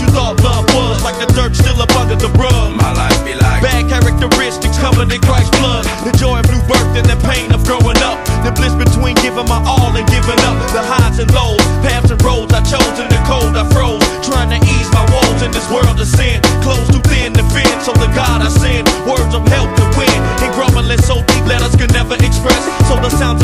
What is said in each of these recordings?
you thought love was like the dirt still up under the rug. My life be like bad characteristics covered in Christ's blood. The joy of new birth and the pain of growing up. The bliss between giving my all and giving up. The highs and lows, paths and roads I chose in the cold I froze. Trying to ease my walls in this world of sin. Close too thin to fit, so the God I send. Words of help to win. And grumbling so deep, letters could never express. So the sounds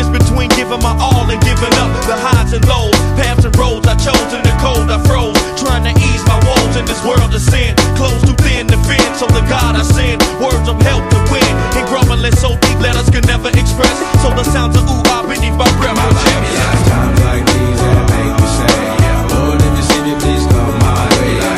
difference between giving my all and giving up. The highs and lows, paths and roads I chose in the cold I froze. Trying to ease my woes in this world of sin. Close too thin to fit, so the God I send. Word